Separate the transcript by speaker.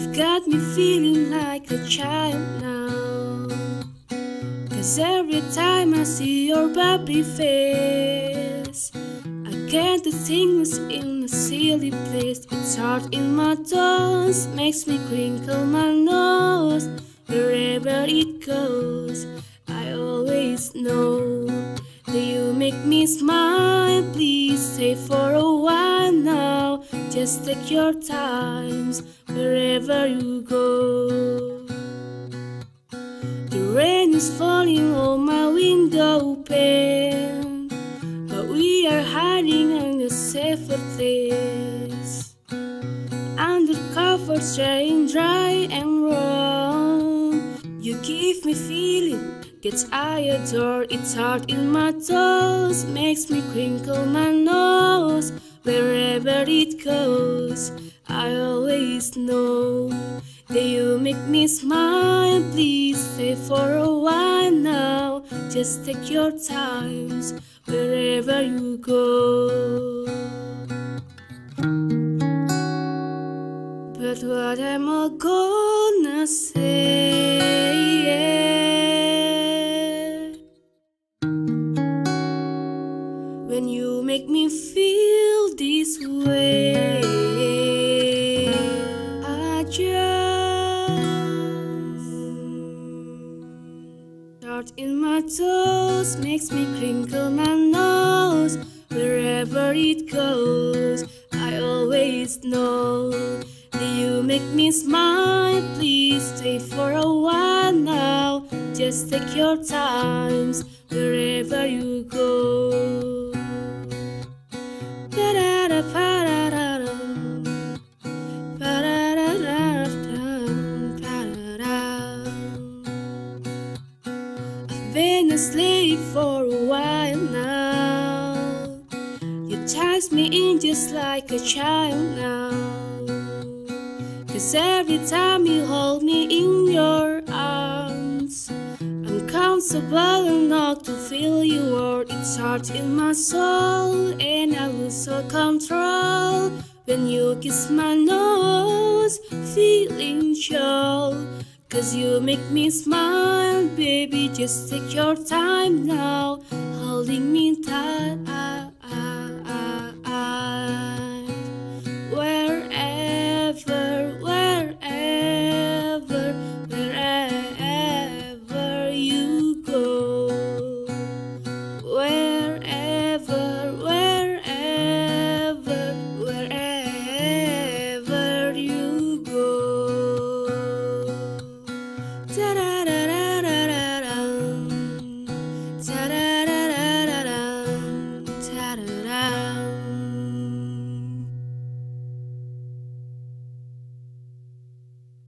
Speaker 1: You've got me feeling like a child now. Cause every time I see your bubbly face, I get the things in a silly place. It's hard in my toes, makes me crinkle my nose. Wherever it goes, I always know that you make me smile. Please stay for. Just take your times wherever you go. The rain is falling on my window pane, but we are hiding in a safer place. Under covers, drying dry and warm. You give me feeling that I adore. It's hard in my toes, makes me crinkle my nose. Wherever it goes, I always know that you make me smile. Please stay for a while now. Just take your times wherever you go. But what am I gonna say make me feel this way? I just start in my toes, makes me crinkle my nose. Wherever it goes, I always know that you make me smile. Please stay for a while now. Just take your times wherever you go. Asleep for a while now. You ties me in just like a child now. Cause every time you hold me in your arms, I'm comfortable enough to feel your word. It's hard in my soul, and I lose all control when you kiss my nose, feeling chill. Cause you make me smile, baby. Just take your time now, holding me tight. Ta-da-da-da-da-da-da. Ta-da-da-da-da-da.